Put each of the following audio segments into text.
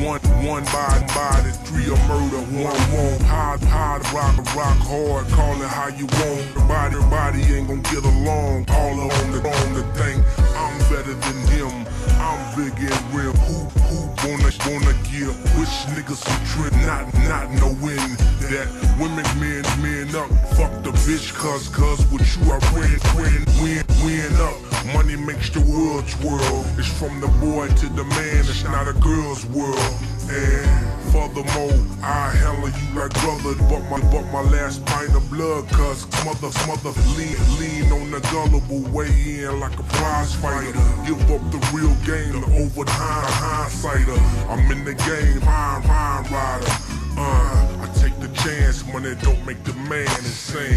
One, one body, body, three a murder, one won't. Hard, hard, rock, rock hard, call it how you want. The Body, body ain't gonna get along. All on the, on the thing. I'm better than him. I'm big and real. Who, who wanna, wanna give? Which niggas some trip? Not, not knowing that women, men, men up. Fuck bitch, cuz, cuz with you I win, win, win, win up. Money makes the world twirl. It's from the boy to the man, it's not a girl's world. And furthermore, I handle you like brother, but my but my last pint of blood, cuz mother mother lean lean on the gullible, weigh in like a prize fighter. Give up the real game over the hind hindsighter. I'm in the game, fine fine rider. Uh, I take the chance money don't make the man insane.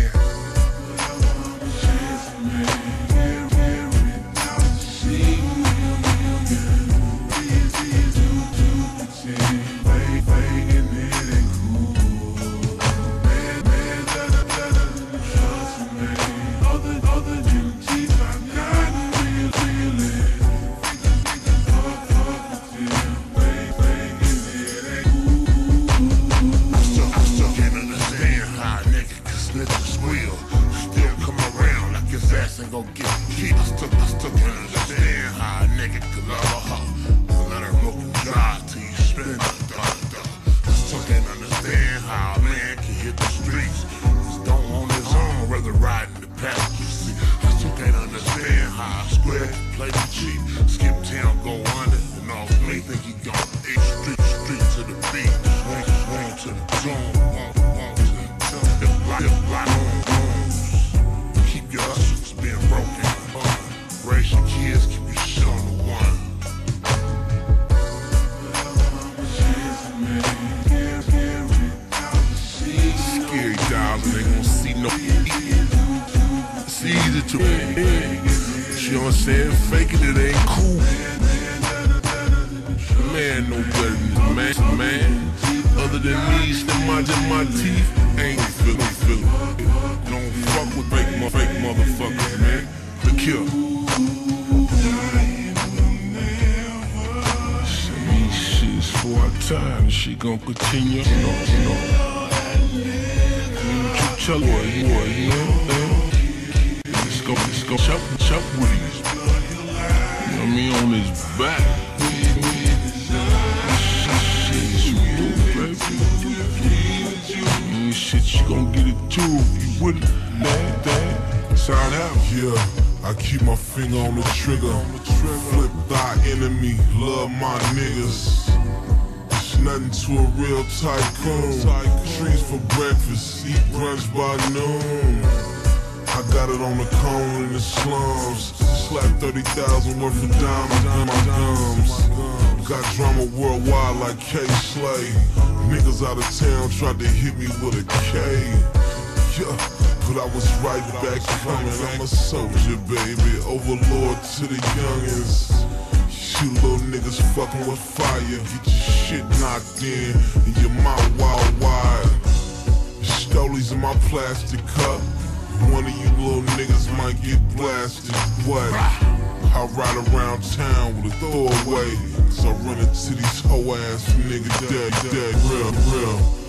Ain't gon' get killed. I still, I still can't understand how a nigga hoe. And let her milk and drive till you spin I still can't understand how a man can hit the streets. Just don't on his own, rather ride in the passenger seat. I still can't understand how a square play the cheat. Easy to. Know what I'm saying? Faking it ain't cool. Man, no better than this man, man. Other than me, stem my, teeth, ain't feeling, feeling. Don't fuck with fake, fake motherfuckers, man. Look here. For our time. She gon' continue. You know, you tell boy, boy, you know, go, let's go. Chop, chop with. You know what I mean? On his back. Shit, you gon' get it too if you it. Man, damn. Sound out. Yeah, I keep my finger on the trigger. Flip thy enemy, love my niggas. It's nothing to a real tycoon. Trees for breakfast, eat brunch by noon. I got it on the cone in the slums. Slap 30,000 worth of diamonds in my gums. Got drama worldwide like Kay Slay. Niggas out of town tried to hit me with a K. Yeah, but I was right back coming. I'm a soldier, baby. Overlord to the youngins. You little niggas fucking with fire. Get your shit knocked in and your mouth wild wide. Stolies in my plastic cup. One of might get blasted. What? I ride around town with a throwaway. Cause I run into these hoe ass niggas dead, dead, real, real.